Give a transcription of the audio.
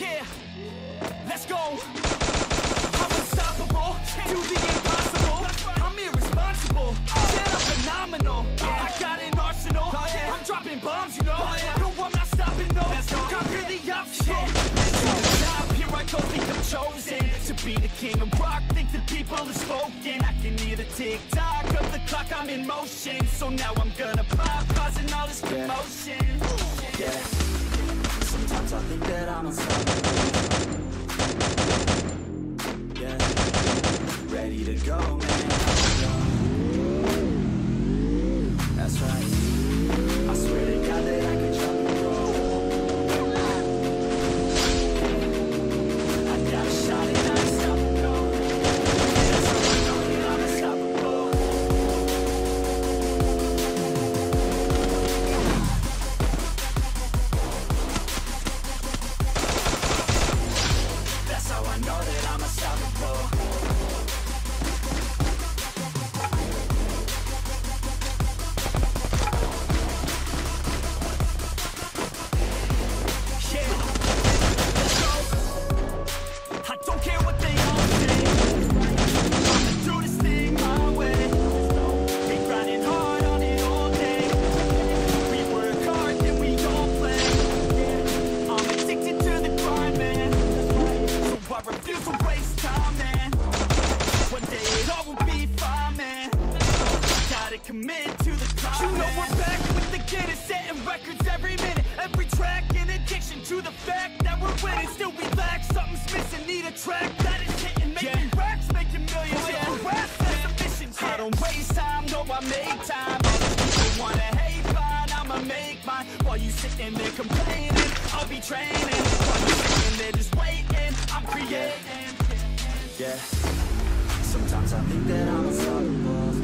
Yeah, let's go. I'm unstoppable, do the impossible. I'm irresponsible, yeah, I'm phenomenal. I got an arsenal, oh, I'm dropping bombs, you know. Oh, no, I'm not stopping, no. The obstacle. To the top, here I go, think I'm chosen to be the king of rock. Think the people have spoken. I can hear the tick tock of the clock. I'm in motion, so now I'm gonna pop, causing all this commotion. I think that I'm unstoppable. Yeah, ready to go, man. committed to the cause. You know we're back with the Guinness Setting records every minute. Every track in addiction to the fact that we're winning. Still we lack, something's missing Need a track that is hitting. Making yeah. racks, making millions. Yeah. Yeah. Raps, that's. I don't waste time, no I make time. You wanna hate mine, I'ma make mine. While you sitting there complaining I'll be training. While you sitting there just waiting I'm creating. Yeah. Sometimes I think that I'm unstoppable.